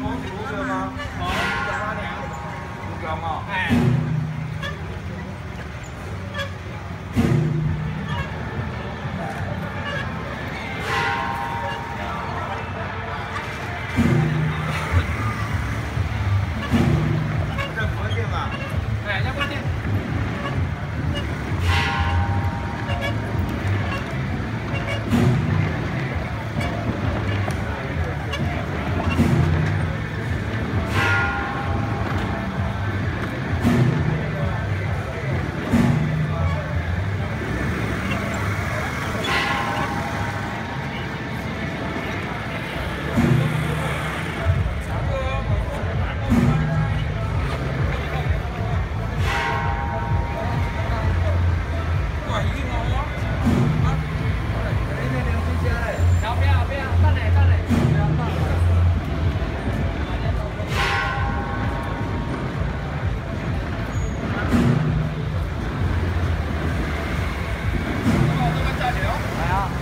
Vamos.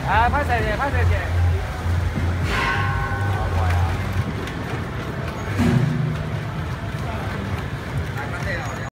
哎，拍谁去？拍谁去？